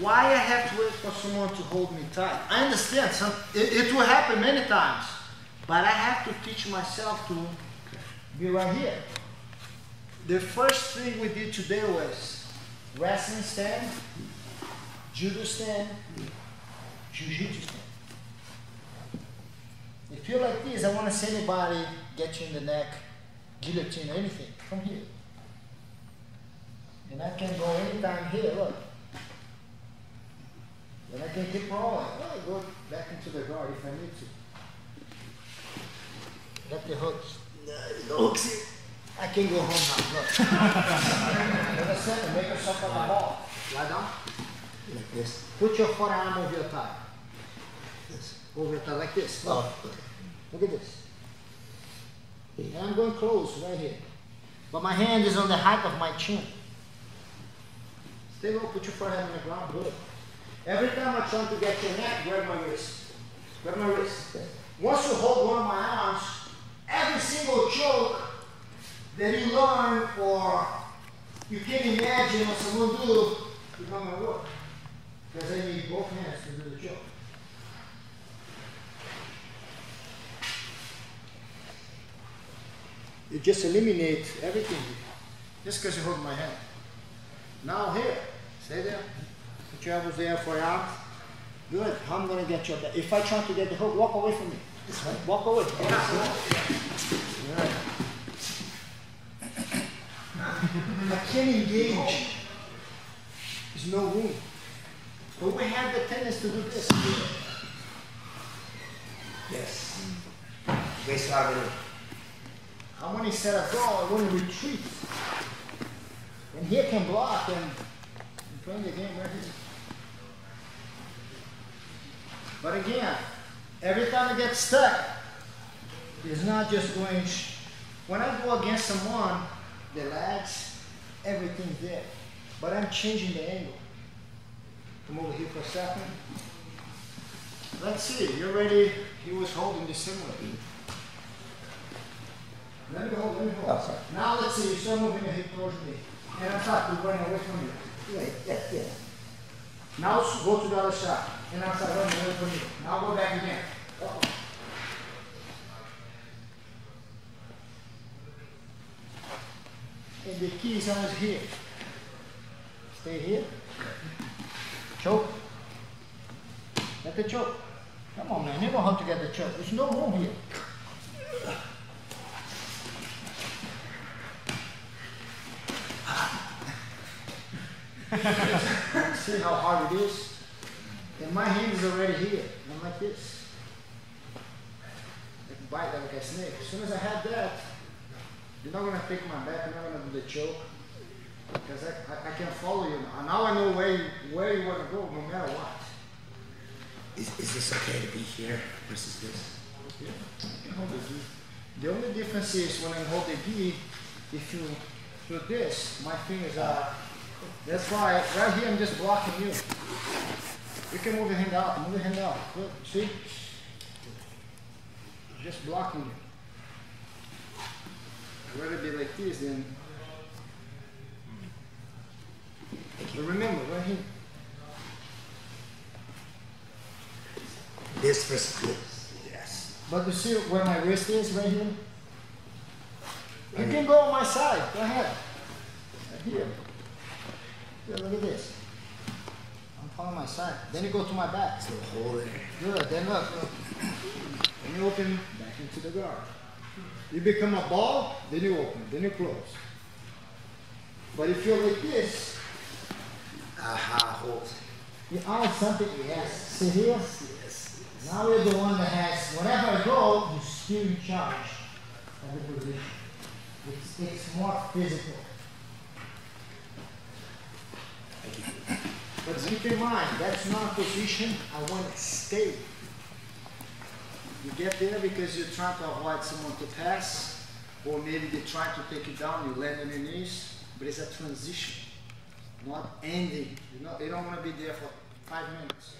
why I have to wait for someone to hold me tight. I understand, some, it, it will happen many times, but I have to teach myself to be right here. The first thing we did today was wrestling stand, judo stand, jiu-jitsu stand. If you're like this, I want to see anybody get you in the neck, guillotine, anything, from here. And I can go anytime here, look. And I can keep rolling. Oh, go back into the guard if I need to. Let the hooks. No, the hooks here. I can go home now. Look. Understand? Make yourself on the ball. Lie down. Like this. Put your forearm over your thigh. This. Over your thigh like this. Look. Look at this. And I'm going close right here. But my hand is on the height of my chin. Stay low, put your forehead on the ground. Good. Every time I try to get your neck, grab my wrist. Grab my wrist. Once you hold one of my arms, every single choke that you learn or you can imagine what someone do, you're gonna work. Because I need both hands to do the choke. You just eliminate everything just because you hold my hand. Now here, stay there. Put your elbows there for your arms. Good. I'm gonna get your back. If I try to get the hook, walk away from me. Way. Walk away. Good. I can't engage. There's no room. But we have the tendency to do this. Yes. Waist harmony. I want to set a goal, I want to retreat. And here can block and, and playing the game right here. But again, every time I get stuck, it's not just going. When I go against someone, the legs, everything's there. But I'm changing the angle. Come over here for a second. Let's see, you're ready. He was holding the same way. Let me hold, let me hold. Oh. Now let's see, you start moving your hip towards me. And I'm run away from you. Wait, yeah, yeah. Now go to the other side. And I'm start running. Now go back again. Uh-oh. And the key is always here. Stay here. Choke. Get the choke. Come on, man. You know how to get the choke. There's no room here. See how hard it is? And my hand is already here. I'm like this. I can bite like a snake. As soon as I have that, you're not gonna pick my back, you're not gonna do the choke. Because I, I, I can follow you now. Now I know where you, where you wanna go, no matter what. Is, is this okay to be here versus this? Yeah, you can hold the gi. The only difference is when I hold the gi, if you do this, my fingers are. That's why right here I'm just blocking you. You can move your hand out, move your hand out. Good. See? Just blocking you. I'd rather be like this then. But remember, right here. This versus this. Yes. But you see where my wrist is right here? You can go on my side. Go ahead. Right here. Yeah, look at this. I'm my side. Then you go to my back. So hold it. Good. Then look. look. Then you open back into the guard. You become a ball, then you open, then you close. But if you're like this, Aha, hold. you are something. Yes. See here? Yes. Now you're the one that has, whenever I go, you're still in charge of the position. It's, it's more physical. Thank you. But keep in mind, that's not a position I want to stay. You get there because you're trying to avoid someone to pass, or maybe they try to take you down, you land on your knees, but it's a transition, not ending. You know, you don't want to be there for five minutes.